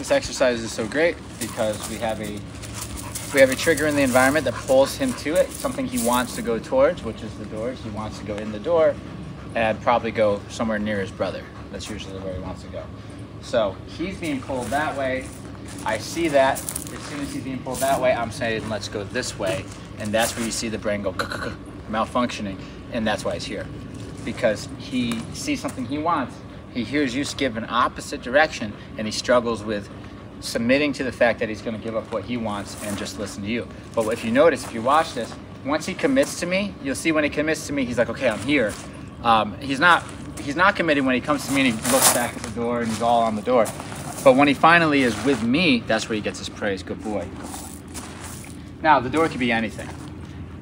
This exercise is so great because we have a we have a trigger in the environment that pulls him to it, something he wants to go towards, which is the doors. He wants to go in the door and probably go somewhere near his brother. That's usually where he wants to go. So he's being pulled that way. I see that. As soon as he's being pulled that way, I'm saying, let's go this way. And that's where you see the brain go malfunctioning. And that's why he's here. Because he sees something he wants. He hears you skip an opposite direction and he struggles with submitting to the fact that he's going to give up what he wants and just listen to you. But if you notice, if you watch this, once he commits to me, you'll see when he commits to me, he's like, okay, I'm here. Um, he's not he's not committed when he comes to me and he looks back at the door and he's all on the door. But when he finally is with me, that's where he gets his praise. Good boy. Now, the door could be anything.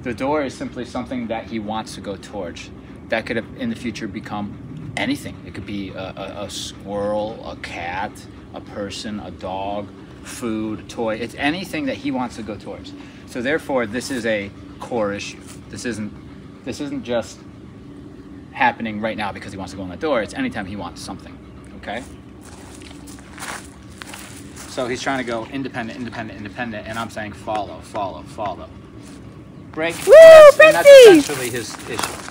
The door is simply something that he wants to go towards. That could have, in the future become anything. It could be a, a, a squirrel, a cat, a person, a dog, food, toy. It's anything that he wants to go towards. So therefore, this is a core issue. This isn't this isn't just happening right now because he wants to go in the door. It's anytime he wants something. Okay. So he's trying to go independent, independent, independent, and I'm saying follow, follow, follow. Break. Woo, and, that's, and that's essentially his issue.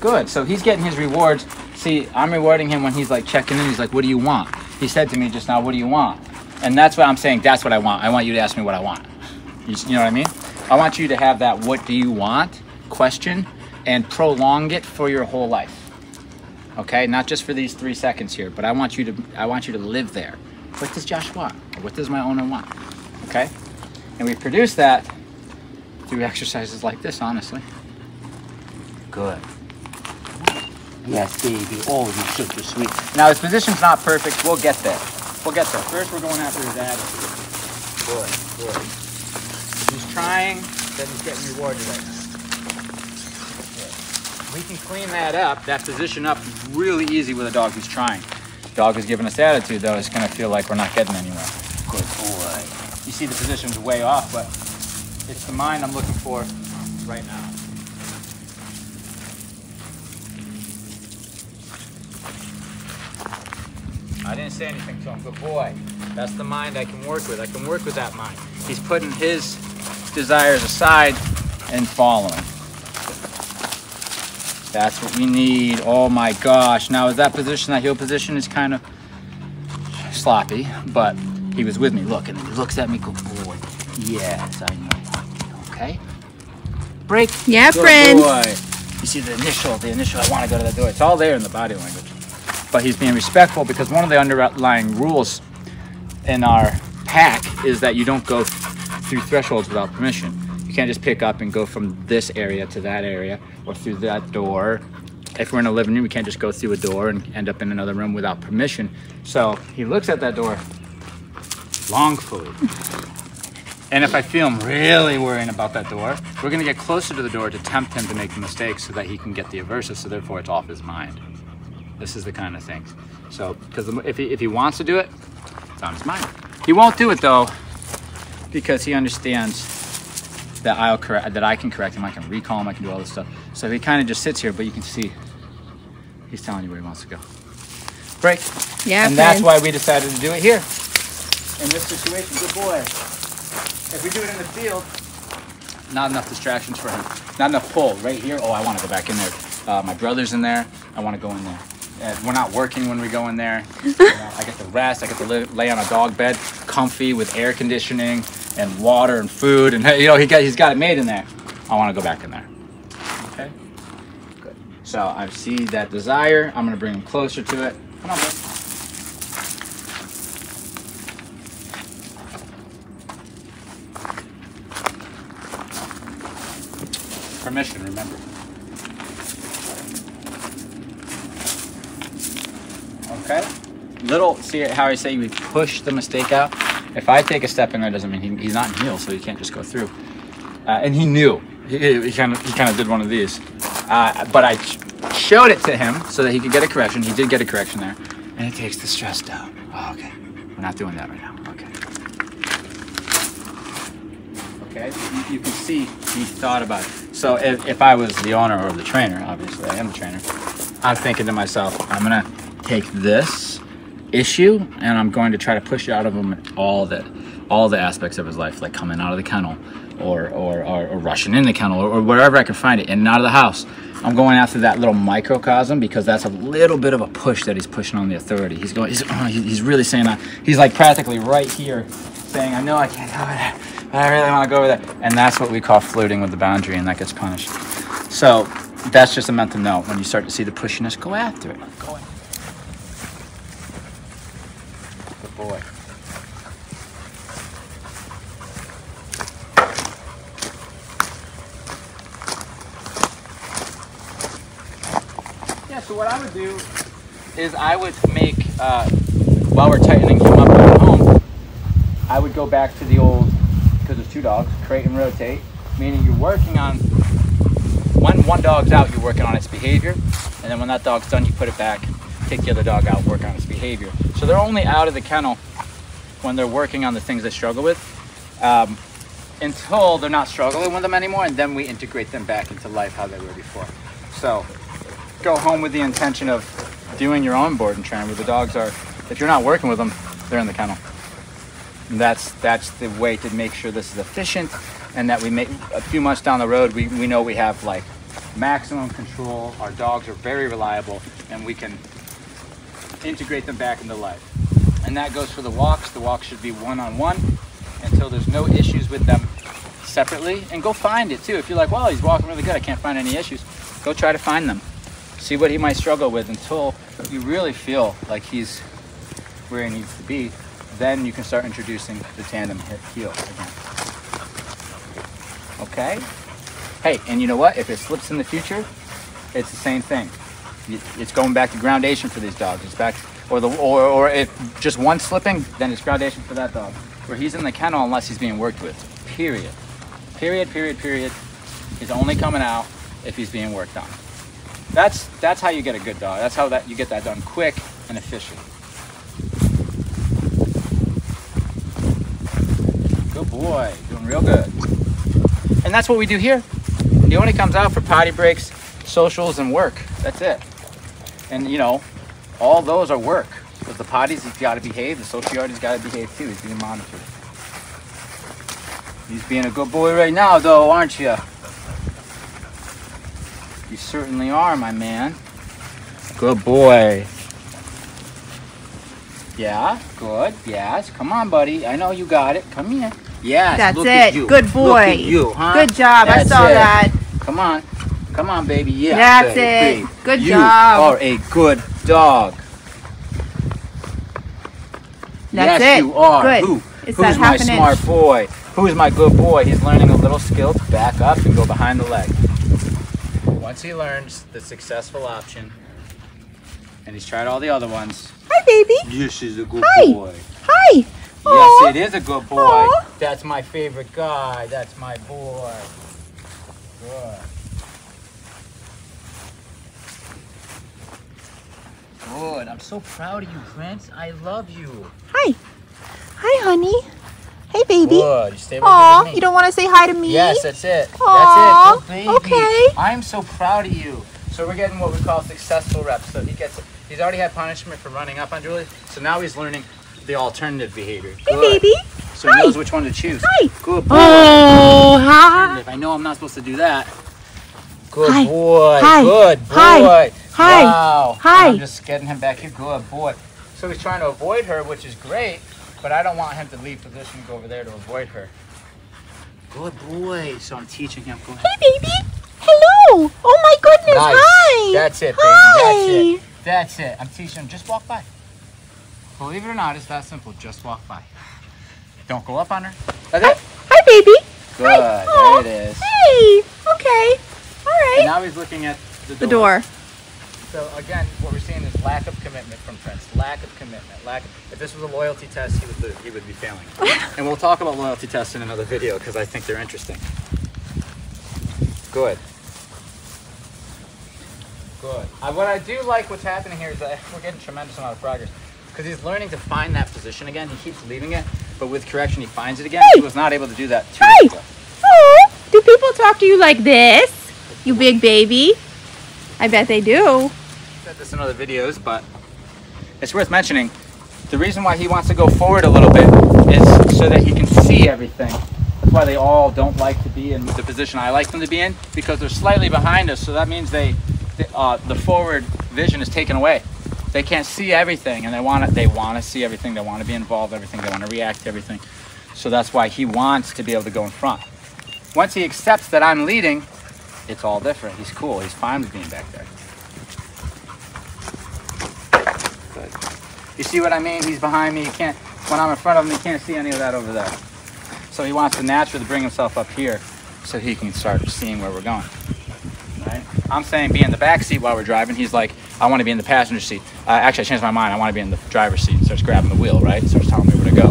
Good. So he's getting his rewards. See, I'm rewarding him when he's like checking in. He's like, "What do you want?" He said to me just now, "What do you want?" And that's what I'm saying. That's what I want. I want you to ask me what I want. You, you know what I mean? I want you to have that "What do you want?" question and prolong it for your whole life. Okay, not just for these three seconds here, but I want you to I want you to live there. What does Josh want? Or what does my owner want? Okay, and we produce that through exercises like this. Honestly, good. Yes, baby. Oh, you're such a sweet. Now, his position's not perfect. We'll get there. We'll get there. First, we're going after his attitude. Boy, good. He's trying, then he's getting rewarded right now. We can clean that up, that position up really easy with a dog who's trying. Dog who's giving us attitude, though, is going to feel like we're not getting anywhere. Good boy. You see the position's way off, but it's the mind I'm looking for right now. I didn't say anything to him. Good boy. That's the mind I can work with. I can work with that mind. He's putting his desires aside and following. That's what we need. Oh my gosh. Now, is that position, that heel position is kind of sloppy, but he was with me. Look, and he looks at me, good boy. Yes, I know. Okay. Break. Yeah, good friend. boy. You see the initial, the initial, I want to go to the door. It's all there in the body language but he's being respectful because one of the underlying rules in our pack is that you don't go through thresholds without permission. You can't just pick up and go from this area to that area or through that door. If we're in a living room, we can't just go through a door and end up in another room without permission. So he looks at that door longfully. And if I feel him really worrying about that door, we're gonna get closer to the door to tempt him to make the mistake so that he can get the aversive, so therefore it's off his mind. This is the kind of thing. So, because if he, if he wants to do it, it's on his mind. He won't do it though, because he understands that I'll correct, that I can correct him, I can recall him, I can do all this stuff. So he kind of just sits here, but you can see he's telling you where he wants to go. Break. Yeah, And that's why we decided to do it here. In this situation, good boy. If we do it in the field, not enough distractions for him. Not enough pull. Right here, oh, I want to go back in there. Uh, my brother's in there. I want to go in there. And we're not working when we go in there. You know, I get to rest. I get to lay, lay on a dog bed, comfy with air conditioning and water and food. And you know, he got, he's got it made in there. I want to go back in there. Okay. Good. So I see that desire. I'm going to bring him closer to it. Come on, bud. Permission, remember. Okay. Little, see how I say we push the mistake out? If I take a step in there, doesn't mean he, he's not in heel, so he can't just go through. Uh, and he knew. He kind of he kind of did one of these. Uh, but I showed it to him so that he could get a correction. He did get a correction there. And it takes the stress down. Oh, okay. We're not doing that right now. Okay. Okay. You, you can see he thought about it. So if, if I was the owner or the trainer, obviously I am the trainer, I'm thinking to myself, I'm gonna take this issue and I'm going to try to push out of him all the all the aspects of his life, like coming out of the kennel, or or, or, or rushing in the kennel, or, or wherever I can find it, in and out of the house. I'm going after that little microcosm because that's a little bit of a push that he's pushing on the authority. He's going, he's, oh, he's really saying that. He's like practically right here saying, I know I can't go over there, but I really want to go over there. And that's what we call floating with the boundary, and that gets punished. So that's just a mental note. When you start to see the pushiness, go after it. Go after it. Good boy. Yeah, so what I would do is I would make, uh, while we're tightening him up at home, I would go back to the old, because there's two dogs, crate and rotate, meaning you're working on, when one dog's out, you're working on its behavior, and then when that dog's done, you put it back, take the other dog out, work on its behavior. So they're only out of the kennel when they're working on the things they struggle with. Um, until they're not struggling with them anymore, and then we integrate them back into life how they were before. So go home with the intention of doing your own board and train where the dogs are if you're not working with them they're in the kennel and that's that's the way to make sure this is efficient and that we make a few months down the road we, we know we have like maximum control our dogs are very reliable and we can integrate them back into life and that goes for the walks the walks should be one-on-one until there's no issues with them separately and go find it too if you're like well he's walking really good i can't find any issues go try to find them see what he might struggle with until you really feel like he's where he needs to be. Then you can start introducing the tandem heel again. Okay? Hey, and you know what? If it slips in the future, it's the same thing. It's going back to groundation for these dogs. It's back, or the, or, or if just one slipping, then it's groundation for that dog. Where he's in the kennel unless he's being worked with. Period. Period. Period. Period. He's only coming out if he's being worked on. That's that's how you get a good dog. That's how that you get that done quick and efficient. Good boy, doing real good. And that's what we do here. He only comes out for potty breaks, socials, and work. That's it. And you know, all those are work. Because the potties, he's got to behave. The he's got to behave too. He's being monitored. He's being a good boy right now, though, aren't you? You certainly are, my man. Good boy. Yeah, good. Yes. Come on, buddy. I know you got it. Come here. Yes. That's look at it. you. Good boy. Look at you, huh? Good job. I saw it. that. Come on. Come on, baby. Yeah. That's baby. it. Good you job. are a good dog. That's yes, it. you are. Good. Who? It's Who's my smart boy? Who's my good boy? He's learning a little skill to back up and go behind the leg. Once he learns the successful option, and he's tried all the other ones, Hi, baby. this is a good Hi. boy. Hi. Yes, it is a good boy. Aw. That's my favorite guy. That's my boy. Good. Good. I'm so proud of you, Prince. I love you. Hi. Hi, honey. Hey, baby. Good. You stay right Aw, with me. you don't want to say hi to me? Yes, that's it. Aw, That's it. Baby. okay. I'm so proud of you. So we're getting what we call successful reps. So he gets, he's already had punishment for running up on Julie. So now he's learning the alternative behavior. Hey, Good. baby. So he knows which one to choose. Hi. Good boy. Oh, hi. I know I'm not supposed to do that. Good Hi. boy. Hi. Good boy. Hi. Hi. Wow. Hi. I'm just getting him back here. Good boy. So he's trying to avoid her, which is great, but I don't want him to leave position and go over there to avoid her. Good boy. So I'm teaching him. Go ahead. Hey, baby. Hello. Oh, my goodness. Nice. Hi. That's it, baby. Hi. That's it. That's it. I'm teaching him. Just walk by. Believe it or not, it's that simple. Just walk by. Don't go up on her. It. Hi, baby. Good. Aw. There it is. Hey. Okay. All And now he's looking at the door. The door. So again, what we're seeing is lack of commitment from Prince. Lack of commitment. Lack. Of, if this was a loyalty test, he would lo- he would be failing. and we'll talk about loyalty tests in another video because I think they're interesting. Good. Good. Uh, what I do like what's happening here is that we're getting tremendous amount of progress because he's learning to find that position again. He keeps leaving it, but with correction, he finds it again. He was not able to do that two Hey. days ago. Oh, do people talk to you like this? You big baby. I bet they do. I said this in other videos, but it's worth mentioning. The reason why he wants to go forward a little bit is so that he can see everything. That's why they all don't like to be in the position I like them to be in because they're slightly behind us. So that means they, they uh, the forward vision is taken away. They can't see everything, and they want to. They want to see everything. They want to be involved. Everything. They want to react to everything. So that's why he wants to be able to go in front. Once he accepts that I'm leading, it's all different. He's cool. He's fine with being back there. Good. You see what I mean? He's behind me. He can't. When I'm in front of him, he can't see any of that over there. So he wants to naturally bring himself up here so he can start seeing where we're going. Right? I'm saying be in the back seat while we're driving. He's like, I want to be in the passenger seat. Uh, actually, I changed my mind. I want to be in the driver's seat. Starts grabbing the wheel, right? Starts telling me where to go.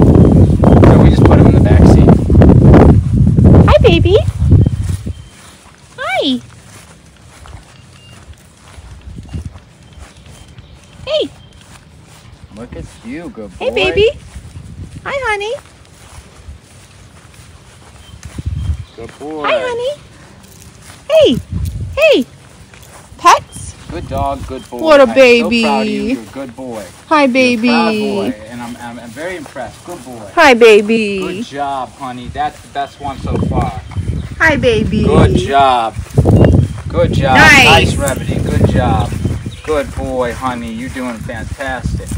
So we just put him in the back seat. Hi, baby. Hi. Hey, Look at you, good boy. hey, baby. Hi, honey. Good boy. Hi, honey. Hey, hey. Pets. Good dog, good boy. What a I'm baby. So proud of you. You're a good boy. Hi, You're a baby. proud boy, and I'm, I'm, I'm very impressed. Good boy. Hi, baby. Good job, honey. That's the best one so far. Hi, baby. Good job. Good job. Nice. Nice. Good job. Good boy, honey. You're doing fantastic.